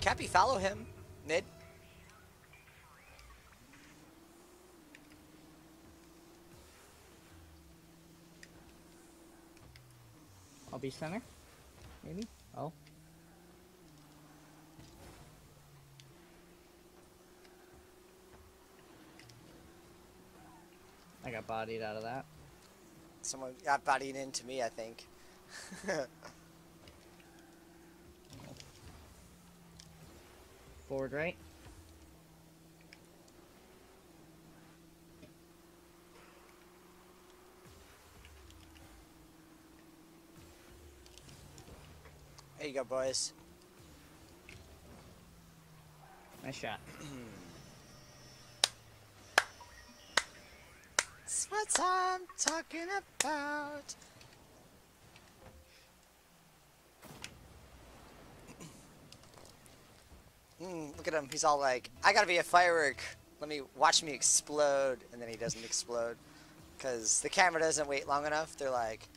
Cappy, follow him. Mid. I'll be center. Maybe. Oh. I got bodied out of that. Someone got bodied into me, I think. Forward right. there you go, boys. Nice shot. That's what I'm talking about. Mm, look at him. He's all like, I gotta be a firework. Let me watch me explode. And then he doesn't explode. Because the camera doesn't wait long enough. They're like,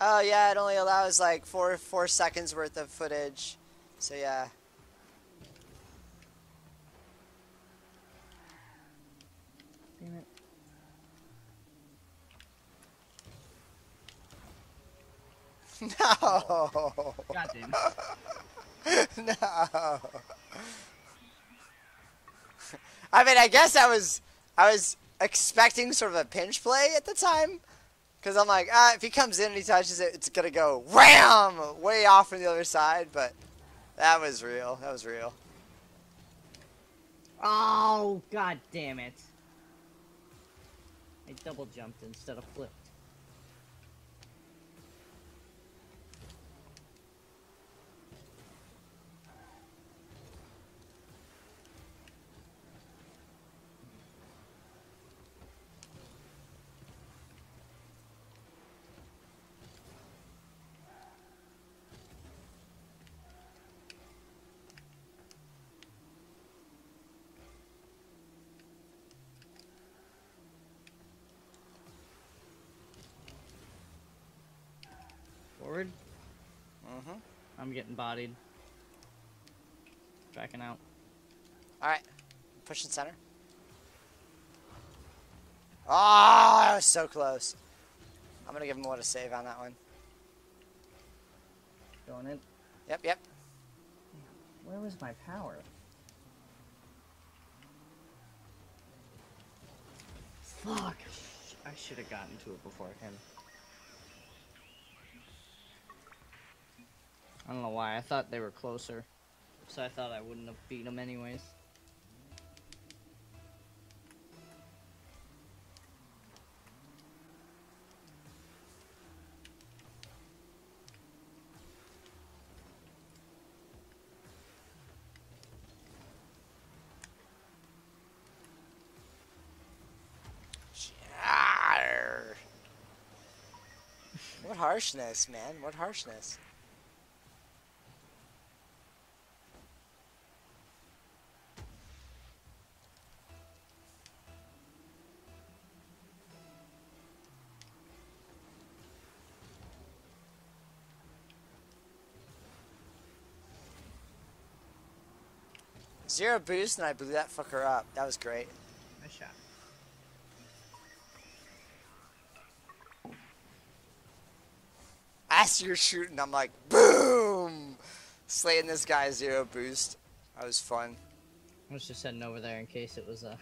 oh yeah, it only allows like four, four seconds worth of footage. So yeah. Damn it. No. God damn. no. I mean, I guess I was I was expecting sort of a pinch play at the time, because I'm like, ah, if he comes in and he touches it, it's gonna go wham way off from the other side. But that was real. That was real. Oh, god damn it. I double jumped instead of flipped. Forward. Mm-hmm. I'm getting bodied. Backing out. All right, pushing center. Ah, oh, so close. I'm gonna give him what a save on that one. Going in. Yep, yep. Where was my power? Fuck. I should have gotten to it before him. I don't know why. I thought they were closer. So I thought I wouldn't have beat them anyways. What harshness, man. What harshness. Zero boost and I blew that fucker up. That was great. Nice shot. as you're shooting, I'm like, boom! Slaying this guy zero boost. That was fun. I was just heading over there in case it was uh,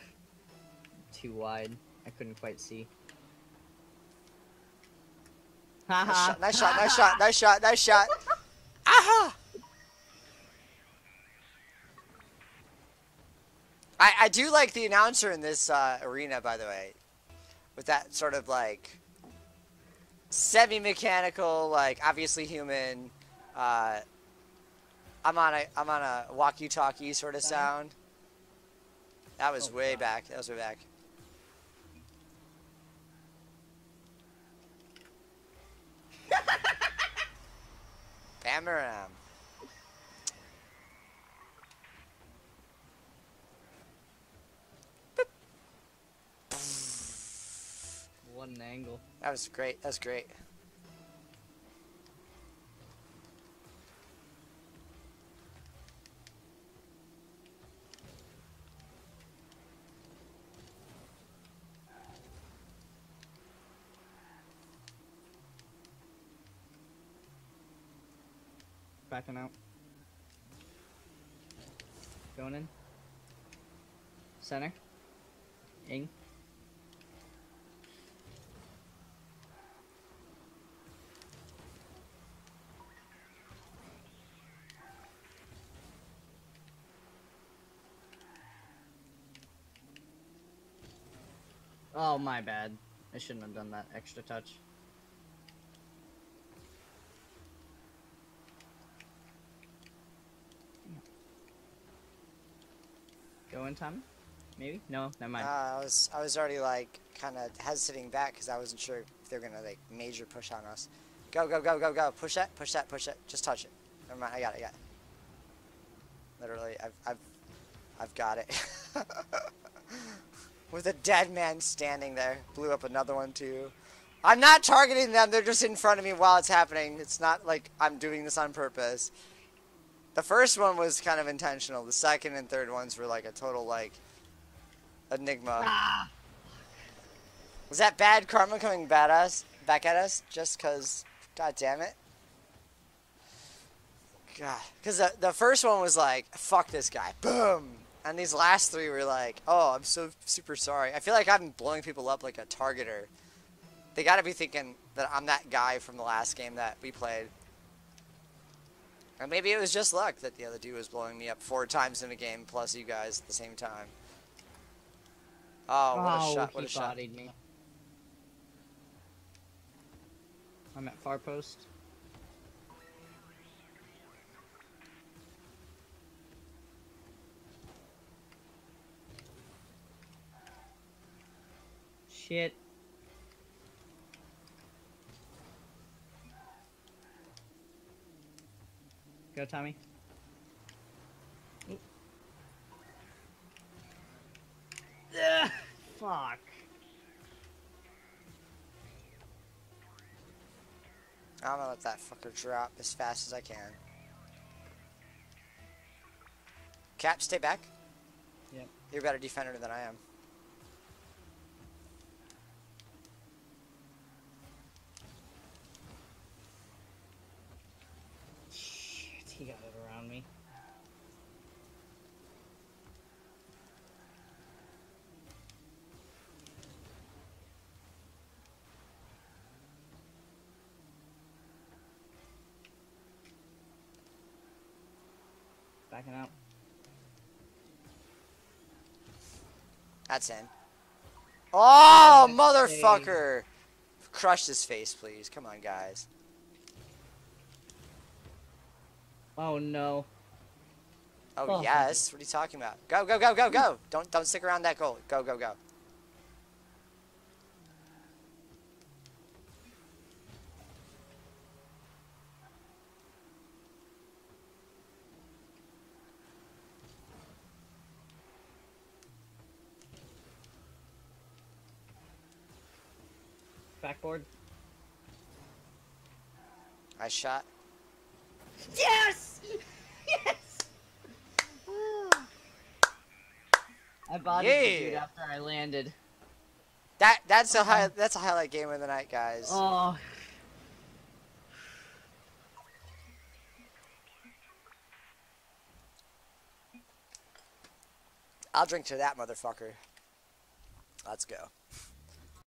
too wide. I couldn't quite see. Nice shot, nice shot, nice shot, nice shot, nice shot. Aha! I, I do like the announcer in this uh, arena, by the way. With that sort of like semi-mechanical, like obviously human. Uh, I'm on a I'm on a walkie-talkie sort of sound. That was Oh, way God. back. That was way back. What an angle. That was great. That's great. Backing out. Going in. Center. Ing. Oh, my bad. I shouldn't have done that extra touch. Go in, Tommy? Maybe? No, never mind. Uh, I was I was already like kind of hesitating back because I wasn't sure if they're gonna like major push on us. Go go go go go! Push that! Push that! Push that! Just touch it. Never mind. I got it. I got it. Literally, I've I've I've got it. With a dead man standing there, blew up another one too. I'm not targeting them. They're just in front of me while it's happening. It's not like I'm doing this on purpose. The first one was kind of intentional. The second and third ones were like a total like enigma. Ah! Was that bad karma coming bad us back at us just cause god damn it? God. Cause the, the first one was like, fuck this guy. Boom. And these last three were like, oh, I'm so super sorry. I feel like I'm blowing people up like a targeter. They gotta be thinking that I'm that guy from the last game that we played. Or maybe it was just luck that the other dude was blowing me up four times in a game plus you guys at the same time. Oh, what a oh, shot, what a shot. me. I'm at far post. Shit. Go, Tommy. Ugh, fuck. I'm gonna let that fucker drop as fast as I can. Cap, stay back. Yep. You're a better defender than I am. He got it around me. Backing out. That's in. Oh, motherfucker! Crush his face, please. Come on, guys. Oh no. Oh, Oh. yes. What are you talking about? Go, go, go, go, go! Don't, don't stick around that goal. Go, go, go. Backboard. I shot. Yes! Yes! I bodied the dude after I landed. That, that's a high, that's a highlight game of the night, guys. Oh. I'll drink to that motherfucker. Let's go.